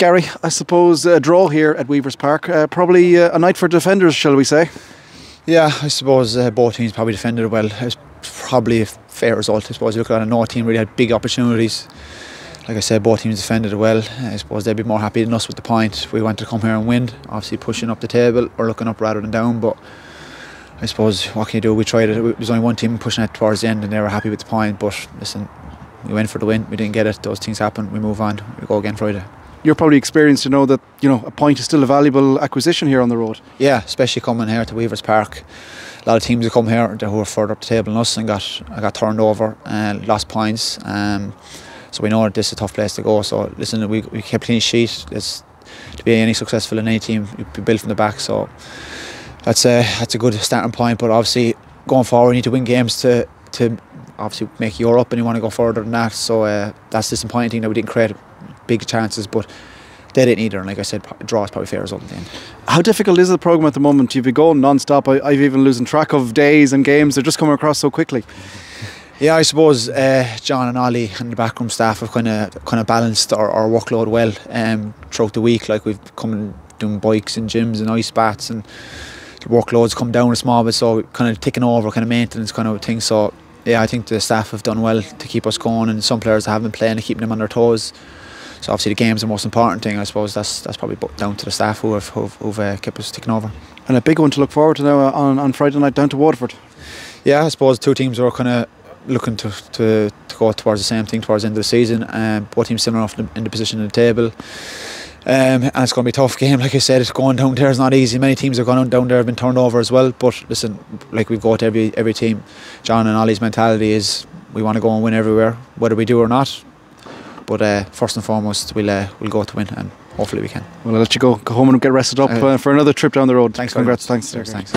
Gary, I suppose a draw here at Weavers Park. Uh, probably uh, a night for defenders, shall we say? Yeah, I suppose uh, both teams probably defended well. It was probably a fair result. I suppose you look at it, no team really had big opportunities. Like I said, both teams defended well. I suppose they'd be more happy than us with the point. We wanted to come here and win. Obviously, pushing up the table or looking up rather than down. But I suppose what can you do? We tried it. There was only one team pushing it towards the end, and they were happy with the point. But listen, we went for the win. We didn't get it. Those things happen. We move on. We go again Friday you're probably experienced to know that you know a point is still a valuable acquisition here on the road. Yeah, especially coming here to Weavers Park. A lot of teams have come here who are further up the table than us and got got turned over and lost points. Um, so we know that this is a tough place to go. So listen, we, we kept clean sheet. It's, to be any successful in any team, you be built from the back. So that's a that's a good starting point. But obviously going forward, we need to win games to to obviously make Europe, and you want to go further than that. So uh, that's disappointing that we didn't create big chances, but they didn't either. And like I said, draw is probably fair result at the end. How difficult is the program at the moment? You've been going non-stop. I, have even losing track of days and games. They're just coming across so quickly. Yeah, I suppose uh, John and Ollie and the backroom staff have kind of kind of balanced our, our workload well um, throughout the week. Like we've come doing bikes and gyms and ice baths and the workloads come down a small bit. So kind of taking over, kind of maintenance kind of thing. So yeah, I think the staff have done well to keep us going, and some players have been playing to keep them on their toes. So obviously the game's the most important thing. I suppose that's that's probably down to the staff who have who've, who've uh, kept us ticking over. And a big one to look forward to now uh, on, on Friday night down to Waterford. Yeah, I suppose two teams are kind of looking to, to, to go towards the same thing towards the end of the season. Um, both teams similar off in the position in the table. Um, and it's going to be a tough game. Like I said, it's going down there is not easy. Many teams have gone down there have been turned over as well. But listen, like we've got every every team. John and Ollie's mentality is we want to go and win everywhere, whether we do or not. But uh, first and foremost, we'll uh, we'll go to win, and hopefully we can. Well, I'll let you go. Go home and get rested up uh, uh for another trip down the road. Thanks. Congrats. Thanks. Thanks. thanks.